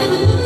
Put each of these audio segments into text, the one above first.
you.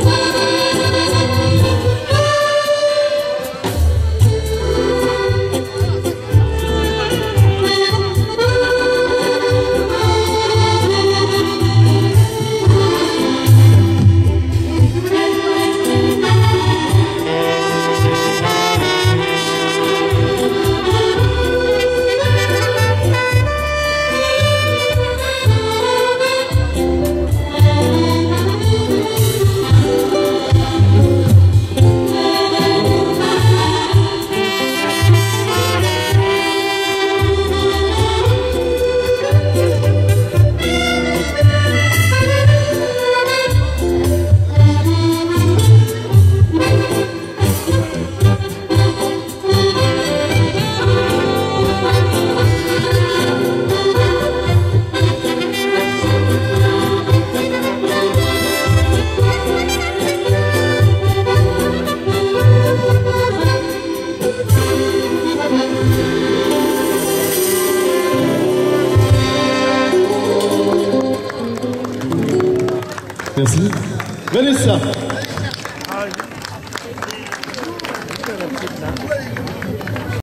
Merci. Vanessa.